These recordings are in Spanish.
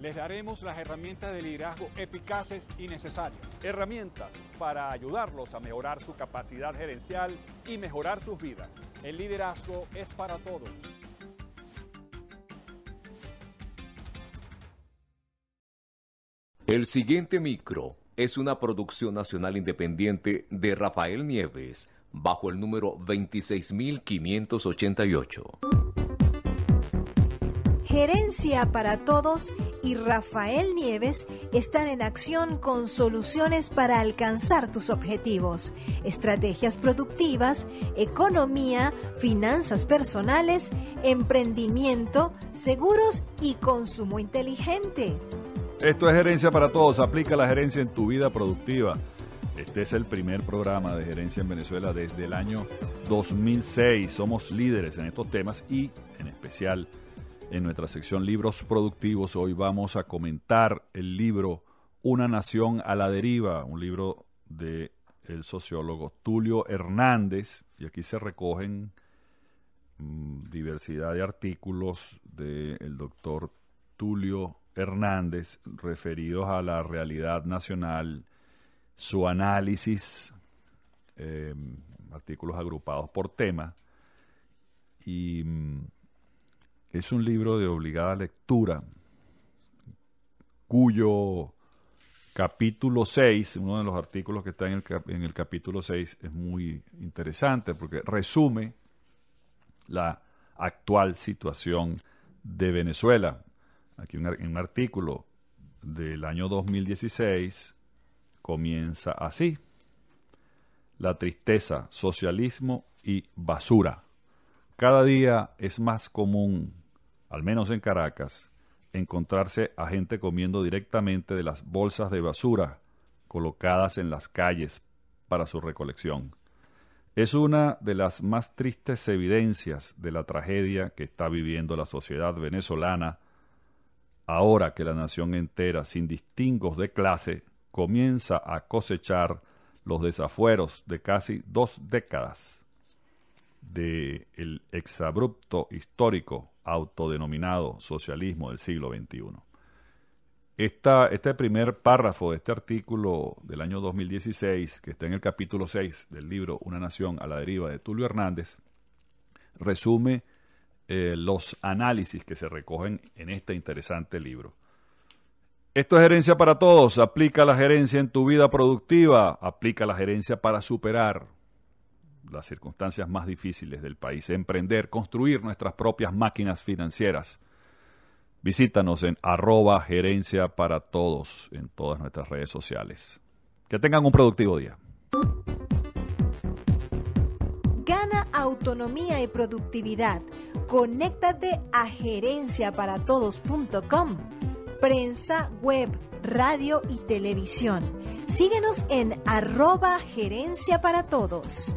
les daremos las herramientas de liderazgo eficaces y necesarias. Herramientas para ayudarlos a mejorar su capacidad gerencial y mejorar sus vidas. El liderazgo es para todos. El siguiente micro es una producción nacional independiente de Rafael Nieves bajo el número 26588. Gerencia para Todos y Rafael Nieves están en acción con soluciones para alcanzar tus objetivos, estrategias productivas, economía, finanzas personales, emprendimiento, seguros y consumo inteligente. Esto es Gerencia para Todos, aplica la gerencia en tu vida productiva. Este es el primer programa de gerencia en Venezuela desde el año 2006. Somos líderes en estos temas y en especial en nuestra sección Libros Productivos. Hoy vamos a comentar el libro Una Nación a la Deriva, un libro de el sociólogo Tulio Hernández, y aquí se recogen mm, diversidad de artículos del doctor Tulio Hernández referidos a la realidad nacional, su análisis, em, artículos agrupados por tema, y mm, es un libro de obligada lectura, cuyo capítulo 6, uno de los artículos que está en el, en el capítulo 6 es muy interesante porque resume la actual situación de Venezuela. Aquí un, un artículo del año 2016 comienza así. La tristeza, socialismo y basura. Cada día es más común al menos en Caracas, encontrarse a gente comiendo directamente de las bolsas de basura colocadas en las calles para su recolección. Es una de las más tristes evidencias de la tragedia que está viviendo la sociedad venezolana ahora que la nación entera, sin distingos de clase, comienza a cosechar los desafueros de casi dos décadas del el exabrupto histórico autodenominado socialismo del siglo XXI. este primer párrafo de este artículo del año 2016, que está en el capítulo 6 del libro Una nación a la deriva de Tulio Hernández, resume eh, los análisis que se recogen en este interesante libro. Esto es gerencia para todos. Aplica la gerencia en tu vida productiva. Aplica la gerencia para superar las circunstancias más difíciles del país, emprender, construir nuestras propias máquinas financieras. Visítanos en arroba gerencia para todos en todas nuestras redes sociales. Que tengan un productivo día. Gana autonomía y productividad. Conéctate a gerenciaparatodos.com. Prensa, web, radio y televisión. Síguenos en arroba gerencia para todos.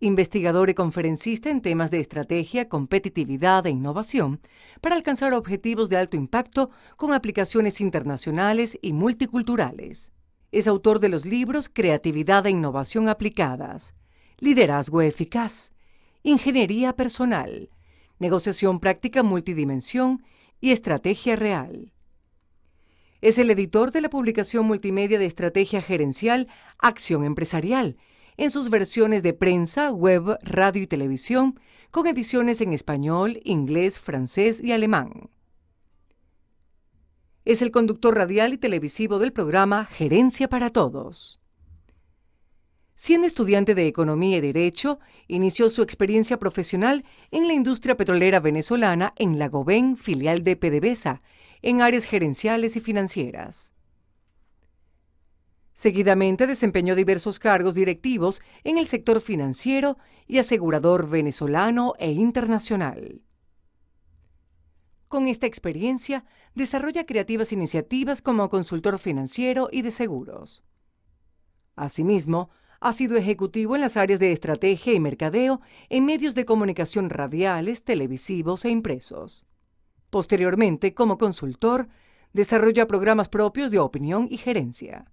investigador y conferencista en temas de estrategia, competitividad e innovación para alcanzar objetivos de alto impacto con aplicaciones internacionales y multiculturales. Es autor de los libros Creatividad e Innovación Aplicadas, Liderazgo Eficaz, Ingeniería Personal, Negociación Práctica Multidimensión y Estrategia Real. Es el editor de la publicación multimedia de estrategia gerencial Acción Empresarial, en sus versiones de prensa, web, radio y televisión, con ediciones en español, inglés, francés y alemán. Es el conductor radial y televisivo del programa Gerencia para Todos. Siendo estudiante de Economía y Derecho, inició su experiencia profesional en la industria petrolera venezolana en la Goben, filial de PDVSA, en áreas gerenciales y financieras. Seguidamente desempeñó diversos cargos directivos en el sector financiero y asegurador venezolano e internacional. Con esta experiencia, desarrolla creativas iniciativas como consultor financiero y de seguros. Asimismo, ha sido ejecutivo en las áreas de estrategia y mercadeo en medios de comunicación radiales, televisivos e impresos. Posteriormente, como consultor, desarrolla programas propios de opinión y gerencia.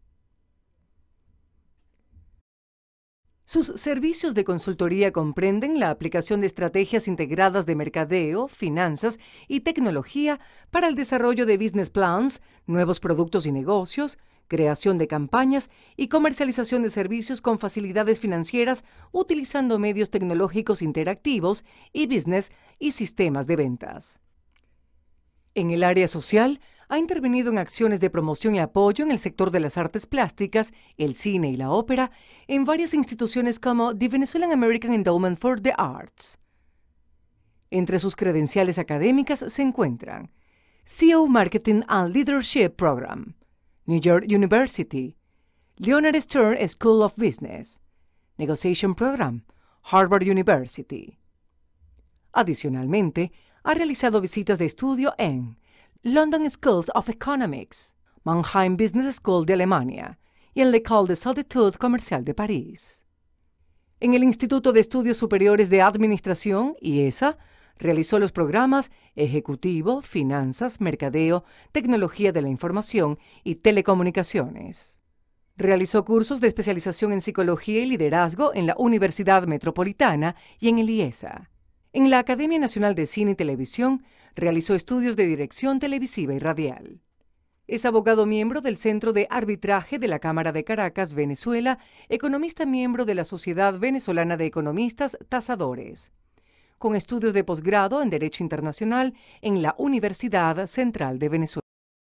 Sus servicios de consultoría comprenden la aplicación de estrategias integradas de mercadeo, finanzas y tecnología para el desarrollo de business plans, nuevos productos y negocios, creación de campañas y comercialización de servicios con facilidades financieras utilizando medios tecnológicos interactivos y business y sistemas de ventas. En el área social, ha intervenido en acciones de promoción y apoyo en el sector de las artes plásticas, el cine y la ópera, en varias instituciones como The Venezuelan American Endowment for the Arts. Entre sus credenciales académicas se encuentran CEO Marketing and Leadership Program, New York University, Leonard Stern School of Business, Negotiation Program, Harvard University. Adicionalmente, ha realizado visitas de estudio en London Schools of Economics, Mannheim Business School de Alemania y en l'École des Hautes Comercial de París. En el Instituto de Estudios Superiores de Administración, IESA, realizó los programas Ejecutivo, Finanzas, Mercadeo, Tecnología de la Información y Telecomunicaciones. Realizó cursos de especialización en Psicología y Liderazgo en la Universidad Metropolitana y en el IESA. En la Academia Nacional de Cine y Televisión realizó estudios de dirección televisiva y radial. Es abogado miembro del Centro de Arbitraje de la Cámara de Caracas, Venezuela, economista miembro de la Sociedad Venezolana de Economistas Tasadores, con estudios de posgrado en Derecho Internacional en la Universidad Central de Venezuela.